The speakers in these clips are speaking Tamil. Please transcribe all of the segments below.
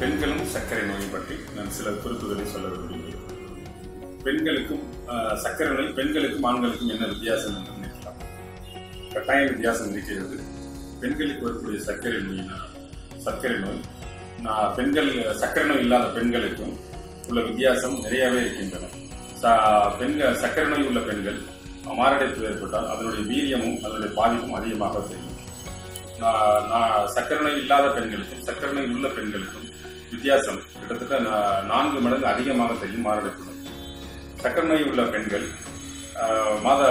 பெண்களும் சர்க்கரை நோயை பற்றி நான் சில குறிப்புகளை சொல்ல விரும்புகிறேன். பெண்களுக்கும் சர்க்கரை நோய் பெண்களுக்கும் ஆண்களுக்கும் என்ன வித்தியாசம் என்று நினைக்கலாம்? கட்டாய வித்தியாசம் இருக்கிறது. பெண்களுக்கு வரக்கூடிய சர்க்கரை நோயினால் சர்க்கரை நோய் நான் பெண்கள் சர்க்கரை நோய் இல்லாத பெண்களுக்கும் உள்ள வித்தியாசம் நிறையவே இருக்கின்றன. பெண்கள் சக்கரை நோய் உள்ள பெண்கள் மாரடைப்பு ஏற்பட்டால் அதனுடைய வீரியமும் அதனுடைய பாதிப்பும் அதிகமாக செய்யும் நான் நான் நோய் இல்லாத பெண்களுக்கும் சக்கரை நோய் உள்ள பெண்களுக்கும் வித்தியாசம் கிட்டத்தட்ட நான்கு மடங்கு அதிகமாக செய்யும் மாரடைப்பு நோய் சக்கரை நோய் உள்ள பெண்கள் மாத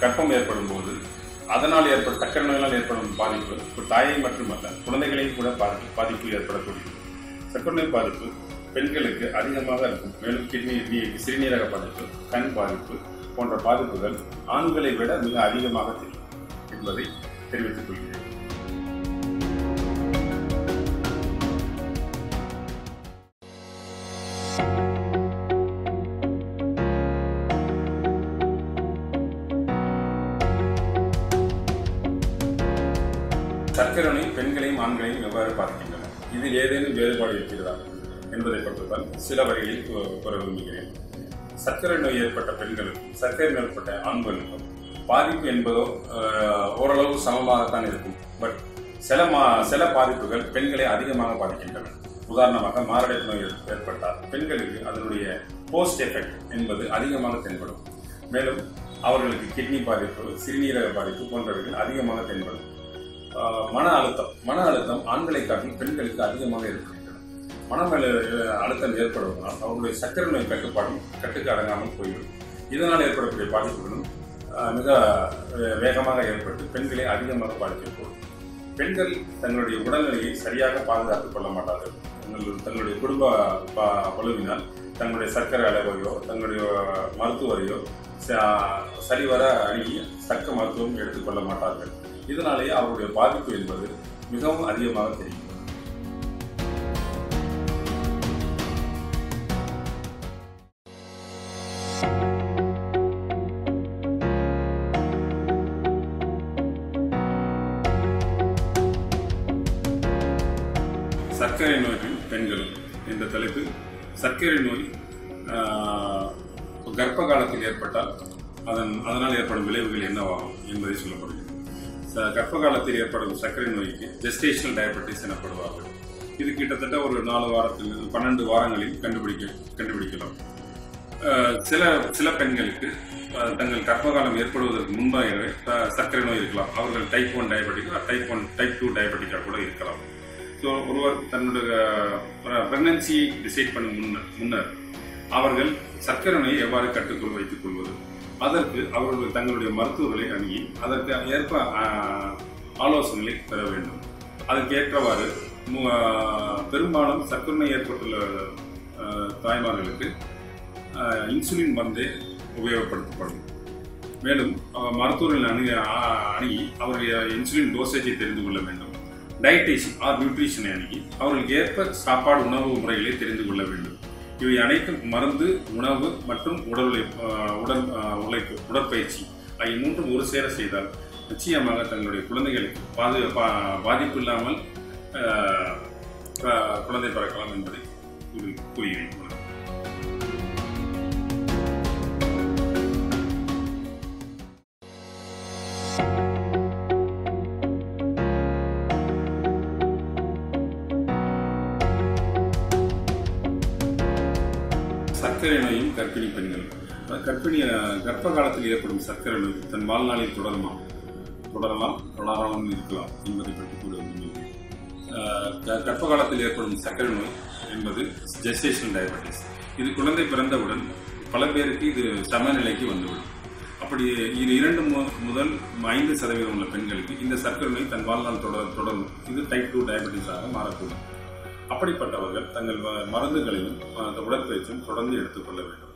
கர்ப்பம் ஏற்படும் போது அதனால் ஏற்படும் சக்கரை நோயினால் ஏற்படும் பாதிப்பு ஒரு தாயை மட்டுமல்ல குழந்தைகளையும் கூட பாதிப்பு ஏற்படக்கூடியது. சக்கரை நோய் பாதிப்பு பெண்களுக்கு அதிகமாக இருக்கும். மேலும் கிட்னி சிறுநீரக பாதிப்பு கண் பாதிப்பு போன்ற பாதிப்புகள் ஆண்களை விட மிக அதிகமாக தெரியும் என்பதை தெரிவித்துக் கொள்கிறேன். சர்க்கரை பெண்களையும் ஆண்களையும் எவ்வாறு பார்க்கின்றன இதில் ஏதேனும் வேறுபாடு இருக்கிறதா? என்பதை பற்றித்தான் சில வரிகளில் கூற விரும்புகிறேன். சர்க்கரை நோய் ஏற்பட்ட பெண்களுக்கும் சர்க்கரை நோய் ஏற்பட்ட ஆண்களுக்கும் பாதிப்பு என்பதோ ஓரளவு சமமாகத்தான் இருக்கும். பட் சில மா சில பாதிப்புகள் பெண்களை அதிகமாக பாதிக்கின்றன. உதாரணமாக மாரடைப்பு நோய் ஏற்பட்டால் பெண்களுக்கு அதனுடைய போஸ்ட் எஃபெக்ட் என்பது அதிகமாக தென்படும். மேலும் அவர்களுக்கு கிட்னி பாதிப்பு சிறுநீரக பாதிப்பு போன்றவைகள் அதிகமாக தென்படும். மன அழுத்தம் மன அழுத்தம் ஆண்களை காட்டிலும் பெண்களுக்கு அதிகமாக இருக்கும். மன அழுத்தம் ஏற்படுவதனால் அவருடைய சக்கரை நோய் கட்டுப்பாடும் கட்டுக்கு அடங்காமல் போய்விடும். இதனால் ஏற்படக்கூடிய பாதிப்புகளும் மிக வே- வேகமாக ஏற்பட்டு பெண்களை அதிகமாக பாதிக்கக்கூடும். பெண்கள் தங்களுடைய உடல்நிலையை சரியாக பாதுகாத்துக் கொள்ள மாட்டார்கள். தங்கள் தங்களுடைய குடும்ப ப- தங்களுடைய சர்க்கரை அளவையோ தங்களுடைய மருத்துவரையோ ச- சரிவர அணுகி தக்க மருத்துவம் எடுத்துக்கொள்ள மாட்டார்கள். இதனாலேயே அவருடைய பாதிப்பு என்பது மிகவும் அதிகமாக தெரியும். சர்க்கரை நோய்கள் பெண்களும் என்ற தலைப்பில் சர்க்கரை நோய் கர்ப்ப காலத்தில் ஏற்பட்டால் அதன் அதனால் ஏற்படும் விளைவுகள் என்னவாகும் என்பதை சொல்லப்படுகிறது. ச- கர்ப்ப காலத்தில் ஏற்படும் சர்க்கரை நோய்க்கு ஜெஸ்டேஷனல் டயபெட்டிஸ் எனப்படுவார்கள். இது கிட்டத்தட்ட ஒரு நாலு வாரத்தில் பன்னெண்டு வாரங்களில் கண்டுபிடிக்க கண்டுபிடிக்கலாம். சில சில பெண்களுக்கு தங்கள் கர்ப்ப காலம் ஏற்படுவதற்கு முன்பாகவே சர்க்கரை நோய் இருக்கலாம். அவர்கள் டைப் ஒன் டயபெட்டிக்கா டைப் ஒன் டைப் டூ டயபெட்டிக்காக கூட இருக்கலாம். ஒருவர் தன்னுடைய பிரெக்னன்சி டிசைட் பண்ணும் முன்னர் முன்னர் அவர்கள் சர்க்கரை நோயை எவ்வாறு கட்டுக்குள் வைத்துக் கொள்வது? அதற்கு அவர்கள் தங்களுடைய மருத்துவர்களை அணுகி அதற்கு ஏற்ப ஆஹ், ஆலோசனைகளை பெற வேண்டும். அதற்கு ஏற்றவாறு மு- பெரும்பாலும் சர்க்கரை நோய் ஏற்பட்டுள்ள ஆஹ், தாய்மார்களுக்கு இன்சுலின் மருந்தே உபயோகப்படுத்தப்படும். மேலும் மருத்துவர்கள் அணுகி அணுகி அவருடைய இன்சுலின் டோசேஜை தெரிந்து கொள்ள வேண்டும். டயட்டீஷியன் ஆர் நியூட்ரிஷன் அணுகி அவர்களுக்கு ஏற்ப சாப்பாடு உணவு முறைகளை தெரிந்து கொள்ள வேண்டும். இவை அனைத்தும் மருந்து உணவு மற்றும் உடல் உழைப்பு உடல் உழைப்பு உடற்பயிற்சி ஆகிய மூன்றும் ஒரு சேர செய்தால் நிச்சயமாக தங்களுடைய குழந்தைகளுக்கு பாது பா- பாதிப்பு இல்லாமல் குழந்தை பிறக்கலாம் என்பதை கூறி- கூறுகிறேன் சர்க்கரை நோயும் கர்ப்பிணி பெண்கள். கர்ப்பிணி கர்ப்ப காலத்தில் ஏற்படும் சர்க்கரை நோய் தன் வாழ்நாளில் தொடருமா? தொடரலாம் தொடராமல் இருக்கலாம் என்பதை பற்றி கூட கர்ப்ப காலத்தில் ஏற்படும் சர்க்கரை நோய் என்பது ஜெஸ்டேஷன் டயபெட்டிஸ் இது குழந்தை பிறந்தவுடன் பல பேருக்கு இது சமநிலைக்கு வந்துவிடும். அப்படி இது இரண்டு மு- முதல் ஐந்து சதவீதம் உள்ள பெண்களுக்கு இந்த சர்க்கரை நோய் தன் வாழ்நாள் தொடர் தொடரும். இது டைப் டூ டயபெட்டிஸாக மாறக்கூடும். அப்படிப்பட்டவர்கள் தங்கள் ம- மருந்துகளையும் அந்த உடற்பயிற்சியும் தொடர்ந்து எடுத்துக்கொள்ள வேண்டும்.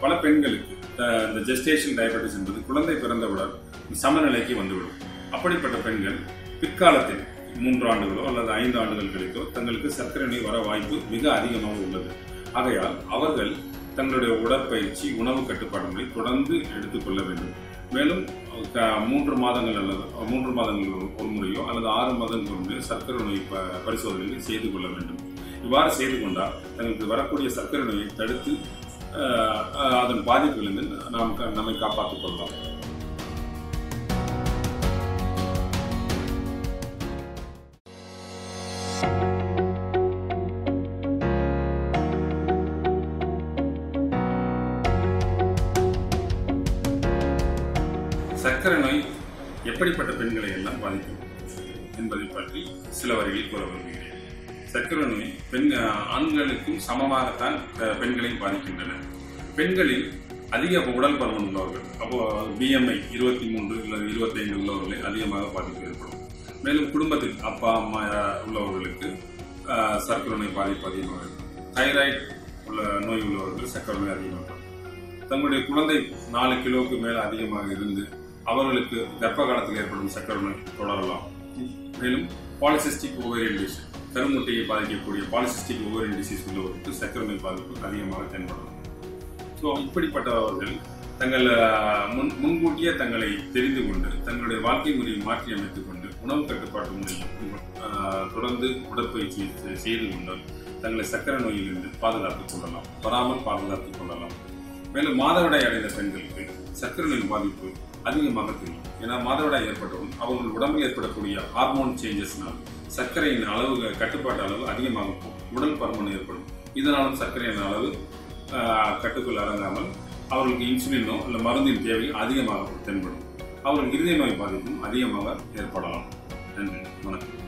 பல பெண்களுக்கு இந்த ஜெஸ்டேஷன் டயபெட்டிஸ் என்பது குழந்தை பிறந்தவுடன் சமநிலைக்கு வந்துவிடும். அப்படிப்பட்ட பெண்கள் பிற்காலத்தில் மூன்று ஆண்டுகளோ அல்லது ஐந்து ஆண்டுகள் கழித்தோ தங்களுக்கு சர்க்கரை நோய் வர வாய்ப்பு மிக அதிகமாக உள்ளது. ஆகையால் அவர்கள் தங்களுடைய உடற்பயிற்சி உணவு கட்டுப்பாடுகளை தொடர்ந்து எடுத்துக்கொள்ள வேண்டும். மேலும் க- மூன்று மாதங்கள் அல்லது மூன்று மாதங்கள் ஒரு- முறையோ அல்லது ஆறு மாதங்கள் ஒரு முறையோ சர்க்கரை நோய் ப- பரிசோதனைகளை செய்து கொள்ள வேண்டும். இவ்வாறு செய்து கொண்டால் தங்களுக்கு வரக்கூடிய சர்க்கரை நோயை தடுத்து அதன் பாதிப்பிலிருந்து நாம் க- நம்மை காப்பாற்றிக் கொள்ளலாம். சர்க்கரை நோய் எப்படிப்பட்ட பெண்களை எல்லாம் பாதிக்கும் என்பதை பற்றி சில வரிகளில் கூற விரும்புகிறேன். சர்க்கரை நோய் பெண் ஆண்களுக்கும் சமமாகத்தான் பெண்களையும் பாதிக்கின்றன. பெண்களில் அதிக உடல் பருமன் உள்ளவர்கள் அப்போ பிஎம்ஐ இருபத்தி மூன்று இல்லை இருபத்தைந்து உள்ளவர்களை அதிகமாக பாதிப்பு ஏற்படும். மேலும் குடும்பத்தில் அப்பா அம்மா உள்ளவர்களுக்கு சர்க்கரை நோய் பாதிப்பு அதிகமாக இருக்கும். தைராய்டு உள்ள நோய் உள்ளவர்கள் சர்க்கரை நோய் அதிகமாக தங்களுடைய குழந்தை நாலு கிலோவுக்கு மேல் அதிகமாக இருந்து அவர்களுக்கு கர்ப்ப காலத்தில் ஏற்படும் சக்கரமை நோய் தொடரலாம். மேலும் பாலிசிஸ்டிக் ஓவரியன் டிசீஸ் கருமுட்டையை பாதிக்கக்கூடிய பாலிசிஸ்டிக் ஓவரியன் டிசீஸ் உள்ளவர்களுக்கு சர்க்கரை நோய் பாதிப்பு அதிகமாக தென்படும். ஸோ இப்படிப்பட்டவர்கள் தங்கள் முன் முன்கூட்டியே தங்களை தெரிந்து கொண்டு தங்களுடைய வாழ்க்கை முறையை மாற்றி அமைத்துக் கொண்டு உணவு கட்டுப்பாட்டு முறையை தொடர்ந்து உடற்பயிற்சி செய்து கொண்டு தங்களை சக்கரை நோயிலிருந்து பாதுகாத்துக் கொள்ளலாம். வராமல் பாதுகாத்துக் கொள்ளலாம். மேலும் மாதவிடாய் அடைந்த பெண்களுக்கு சர்க்கரை நோய் பாதிப்பு அதிகமாக தெரியும். ஏன்னா மாதவிடாய் ஏற்பட்டவும் அவர்கள் உடம்பில் ஏற்படக்கூடிய ஹார்மோன் சேஞ்சஸ்னால் சர்க்கரையின் அளவு கட்டுப்பாட்டு அளவு அதிகமாக போகும். உடல் பருமன் ஏற்படும். இதனாலும் சர்க்கரையின் அளவு கட்டுக்குள் அடங்காமல் அவர்களுக்கு இன்சுலினோ இல்லை மருந்தின் தேவை அதிகமாக தென்படும். அவர்கள் இருதய நோய் பாதிப்பும் அதிகமாக ஏற்படலாம். நன்றி. வணக்கம்.